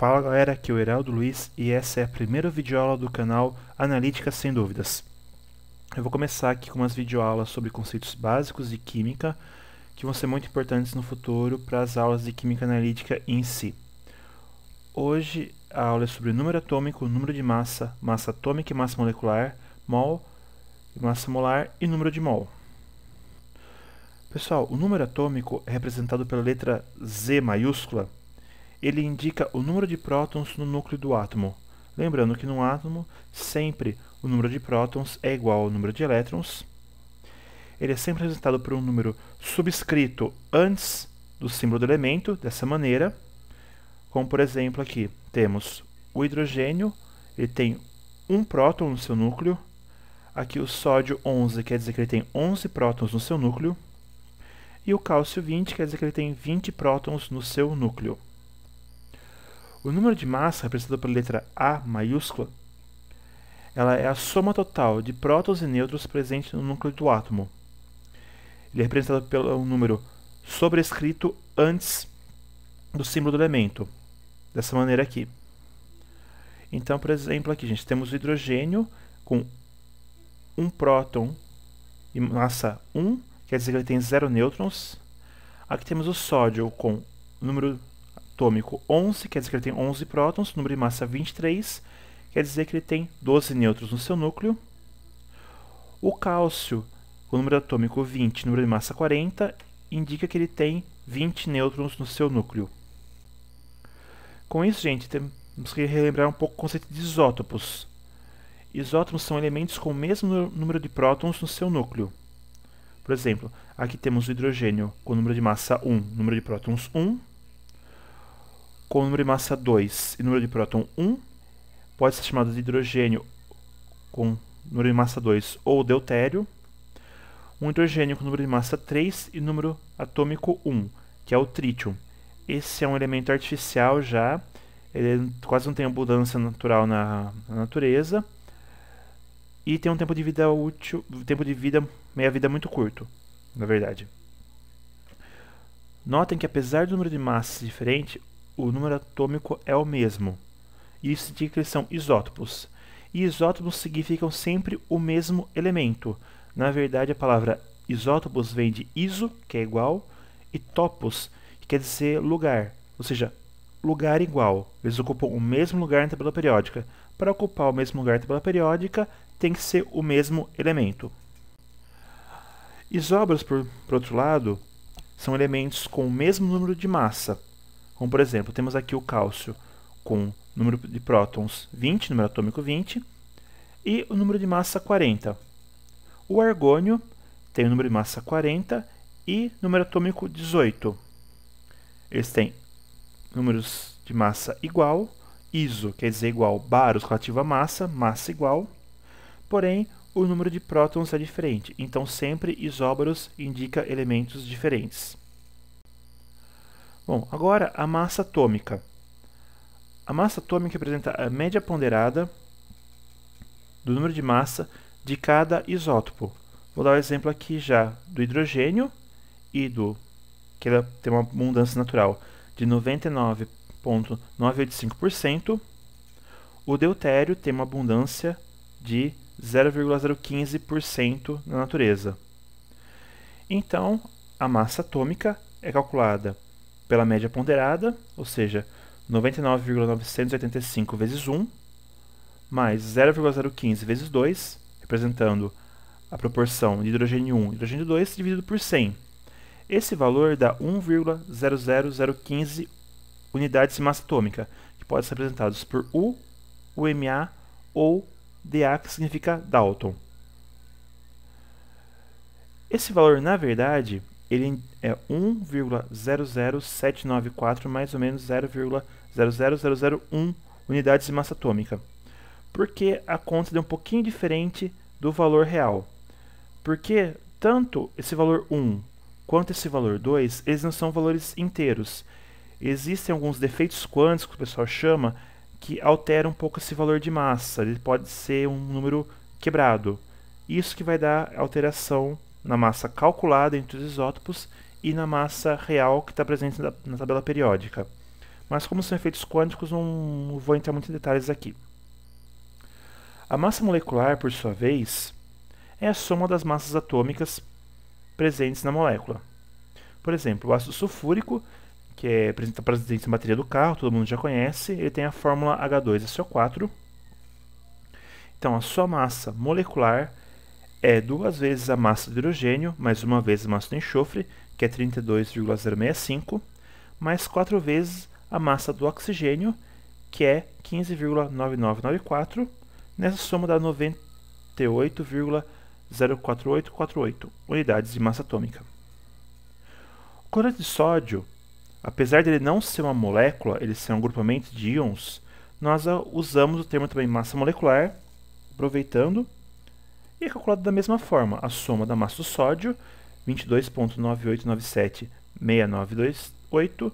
Fala galera, aqui é o Heraldo Luiz e essa é a primeira videoaula do canal Analítica Sem Dúvidas. Eu vou começar aqui com umas videoaulas sobre conceitos básicos de Química que vão ser muito importantes no futuro para as aulas de Química Analítica em si. Hoje a aula é sobre número atômico, número de massa, massa atômica e massa molecular, mol, massa molar e número de mol. Pessoal, o número atômico é representado pela letra Z maiúscula ele indica o número de prótons no núcleo do átomo. Lembrando que no átomo, sempre o número de prótons é igual ao número de elétrons. Ele é sempre representado por um número subscrito antes do símbolo do elemento, dessa maneira. Como, por exemplo, aqui temos o hidrogênio, ele tem um próton no seu núcleo. Aqui o sódio 11 quer dizer que ele tem 11 prótons no seu núcleo. E o cálcio 20 quer dizer que ele tem 20 prótons no seu núcleo. O número de massa, representado pela letra A maiúscula, ela é a soma total de prótons e nêutrons presentes no núcleo do átomo. Ele é representado pelo número sobrescrito antes do símbolo do elemento, dessa maneira aqui. Então, por exemplo, aqui, gente, temos o hidrogênio com um próton e massa 1, quer dizer que ele tem zero nêutrons. Aqui temos o sódio com número atômico 11, quer dizer que ele tem 11 prótons, número de massa 23, quer dizer que ele tem 12 nêutrons no seu núcleo. O cálcio, com número atômico 20, número de massa 40, indica que ele tem 20 nêutrons no seu núcleo. Com isso, gente, temos que relembrar um pouco o conceito de isótopos. Isótopos são elementos com o mesmo número de prótons no seu núcleo. Por exemplo, aqui temos o hidrogênio com número de massa 1, número de prótons 1, com número de massa 2 e número de próton 1, pode ser chamado de hidrogênio com número de massa 2 ou deutério. Um hidrogênio com número de massa 3 e número atômico 1, que é o trítio. Esse é um elemento artificial já, ele quase não tem abundância natural na, na natureza e tem um tempo de vida útil, tempo de vida, meia vida muito curto, na verdade. Notem que apesar do número de massas diferente, o número atômico é o mesmo. Isso indica que eles são isótopos. E isótopos significam sempre o mesmo elemento. Na verdade, a palavra isótopos vem de iso, que é igual, e topos, que quer dizer lugar, ou seja, lugar igual. Eles ocupam o mesmo lugar na tabela periódica. Para ocupar o mesmo lugar na tabela periódica, tem que ser o mesmo elemento. Isóbaros, por, por outro lado, são elementos com o mesmo número de massa, como, por exemplo, temos aqui o cálcio com número de prótons 20, número atômico 20, e o número de massa 40. O argônio tem o número de massa 40 e número atômico 18. Eles têm números de massa igual, iso quer dizer igual, baros relativo à massa, massa igual, porém o número de prótons é diferente, então sempre isóbaros indica elementos diferentes. Bom, agora a massa atômica. A massa atômica representa a média ponderada do número de massa de cada isótopo. Vou dar o um exemplo aqui já do hidrogênio e do que ela tem uma abundância natural de 99,985%. O deutério tem uma abundância de 0,015% na natureza. Então, a massa atômica é calculada pela média ponderada, ou seja, 99,985 vezes 1, mais 0,015 vezes 2, representando a proporção de hidrogênio 1 e hidrogênio 2, dividido por 100. Esse valor dá 1,00015 unidades de massa atômica, que podem ser representados por U, UMA ou DA, que significa Dalton. Esse valor, na verdade, ele é 1,00794 mais ou menos 0,00001 unidades de massa atômica. Porque a conta é um pouquinho diferente do valor real. Porque tanto esse valor 1 quanto esse valor 2, eles não são valores inteiros. Existem alguns defeitos quânticos que o pessoal chama que alteram um pouco esse valor de massa. Ele pode ser um número quebrado. Isso que vai dar alteração na massa calculada entre os isótopos e na massa real que está presente na, tabela periódica. mas como são efeitos quânticos, não vou entrar muito em detalhes aqui. A massa molecular, por sua vez, é a soma das massas atômicas presentes na molécula. Por exemplo, o ácido sulfúrico, que é presente na bateria do carro, todo mundo já conhece, ele tem a fórmula H2SO4. Então, a sua massa molecular é duas vezes a massa de hidrogênio, mais uma vez a massa de enxofre, que é 32,065, mais quatro vezes a massa do oxigênio, que é 15,9994, Nessa soma dá 98,04848 unidades de massa atômica. O cloreto de sódio, apesar de ele não ser uma molécula, ele ser um agrupamento de íons, nós usamos o termo também massa molecular, aproveitando, e é calculado da mesma forma, a soma da massa do sódio, 22.98976928,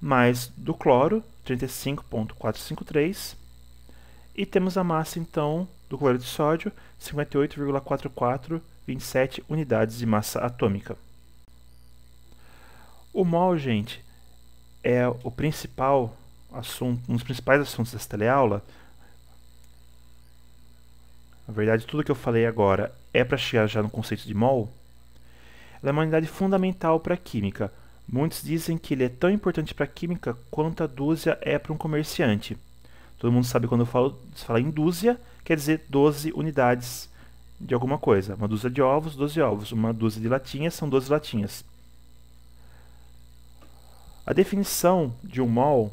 mais do cloro, 35.453, e temos a massa, então, do cloreto de sódio, 58,4427 unidades de massa atômica. O mol, gente, é o principal assunto, um dos principais assuntos dessa teleaula. Na verdade, tudo que eu falei agora é para chegar já no conceito de mol. Ela é uma unidade fundamental para a química. Muitos dizem que ele é tão importante para a química quanto a dúzia é para um comerciante. Todo mundo sabe quando eu falo, se fala em dúzia, quer dizer 12 unidades de alguma coisa. Uma dúzia de ovos, 12 ovos. Uma dúzia de latinhas são 12 latinhas. A definição de um mol,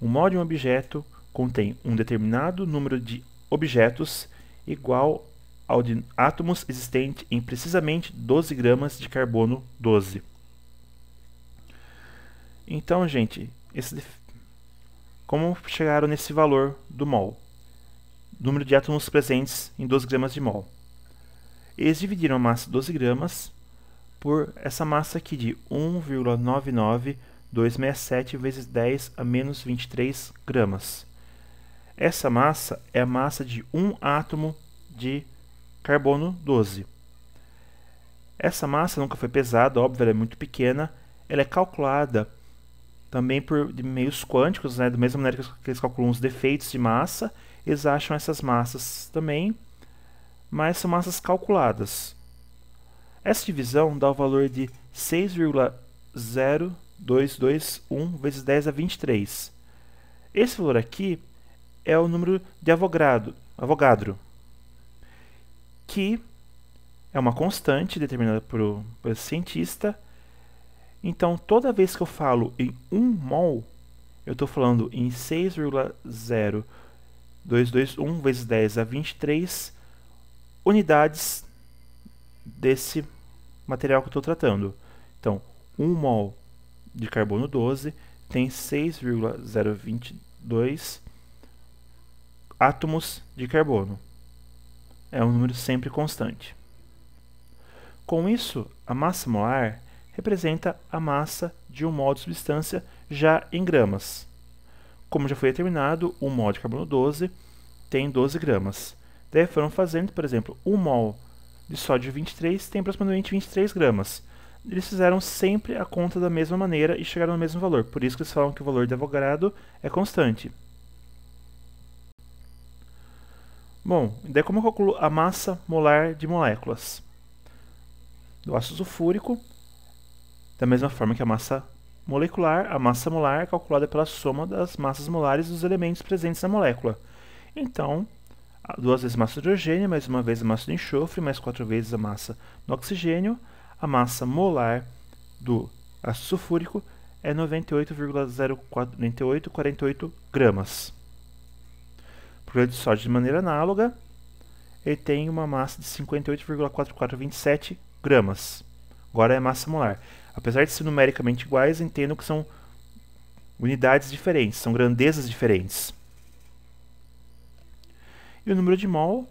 um mol de um objeto contém um determinado número de objetos igual ao de átomos existente em precisamente 12 gramas de carbono 12. Então, gente, esse como chegaram nesse valor do mol? Número de átomos presentes em 12 gramas de mol. Eles dividiram a massa 12 gramas por essa massa aqui de 1,99267 vezes 10 a menos 23 gramas. Essa massa é a massa de um átomo de carbono 12. Essa massa nunca foi pesada, óbvio, ela é muito pequena. Ela é calculada também por meios quânticos, né, da mesma maneira que eles calculam os defeitos de massa, eles acham essas massas também, mas são massas calculadas. Essa divisão dá o valor de 6,0221 vezes 10 a 23. Esse valor aqui é o número de Avogadro, Avogadro que é uma constante determinada por, por cientista, então, toda vez que eu falo em 1 mol, eu estou falando em 6,0221 vezes 10 a 23 unidades desse material que eu estou tratando. Então, 1 mol de carbono 12 tem 6,022 átomos de carbono. É um número sempre constante. Com isso, a massa molar representa a massa de um mol de substância já em gramas. Como já foi determinado, um mol de carbono 12 tem 12 gramas. Daí foram fazendo, por exemplo, um mol de sódio 23 tem aproximadamente 23 gramas. Eles fizeram sempre a conta da mesma maneira e chegaram ao mesmo valor. Por isso que eles falam que o valor de Avogadro é constante. Bom, daí como eu calculo a massa molar de moléculas? Do ácido sulfúrico, da mesma forma que a massa molecular, a massa molar é calculada pela soma das massas molares dos elementos presentes na molécula. Então, duas vezes a massa de hidrogênio, mais uma vez a massa de enxofre, mais quatro vezes a massa do oxigênio, a massa molar do ácido sulfúrico é 98,0848 gramas. Para o de sódio de maneira análoga, ele tem uma massa de 58,4427 gramas. Agora é massa molar. Apesar de ser numericamente iguais, entendo que são unidades diferentes, são grandezas diferentes. E o número de mol,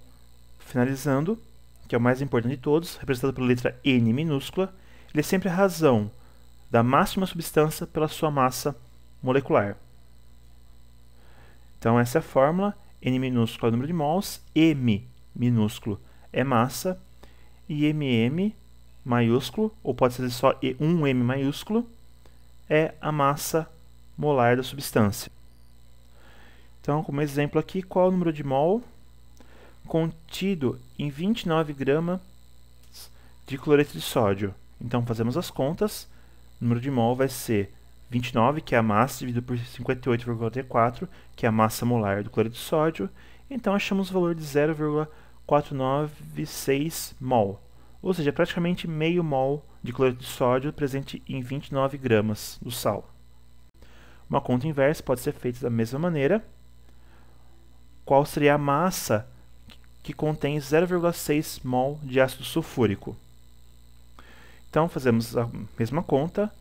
finalizando, que é o mais importante de todos, representado pela letra N minúscula, ele é sempre a razão da máxima substância pela sua massa molecular. Então essa é a fórmula, N minúsculo é o número de mols, M minúsculo é massa, e MM maiúsculo, ou pode ser só um M maiúsculo, é a massa molar da substância. Então, como exemplo aqui, qual é o número de mol contido em 29 gramas de cloreto de sódio? Então, fazemos as contas. O número de mol vai ser 29, que é a massa, dividido por 58,84, que é a massa molar do cloreto de sódio. Então, achamos o valor de 0,496 mol, ou seja, praticamente meio mol de cloreto de sódio presente em 29 gramas do sal. Uma conta inversa pode ser feita da mesma maneira. Qual seria a massa que contém 0,6 mol de ácido sulfúrico? Então, fazemos a mesma conta.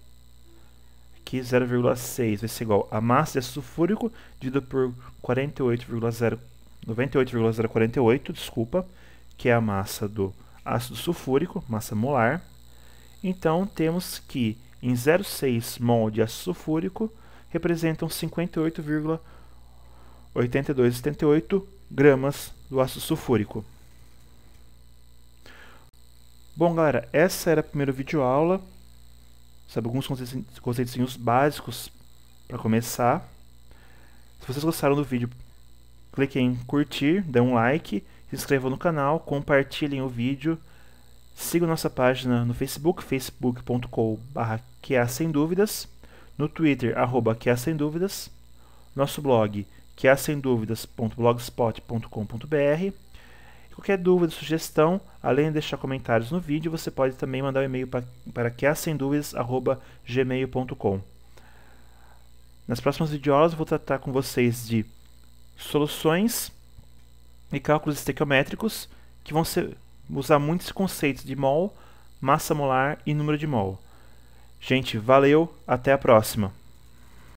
Aqui, 0,6 vai ser igual a massa de ácido sulfúrico dividido por 98,048, desculpa, que é a massa do ácido sulfúrico, massa molar. Então, temos que em 0,6 mol de ácido sulfúrico representam 58,8278 gramas do ácido sulfúrico. Bom, galera, essa era a primeira videoaula. Sabe, alguns conceitos básicos para começar. Se vocês gostaram do vídeo, cliquem em curtir, dê um like, se inscrevam no canal, compartilhem o vídeo, sigam nossa página no Facebook, facebook.com.br sem dúvidas no Twitter, arroba que há sem dúvidas, nosso blog, que há sem dúvidas.blogspot.com.br. Qualquer dúvida, sugestão, além de deixar comentários no vídeo, você pode também mandar um e-mail para, para. Nas próximas videoaulas vou tratar com vocês de soluções e cálculos estequiométricos que vão ser, usar muitos conceitos de mol, massa molar e número de mol. Gente, valeu, até a próxima.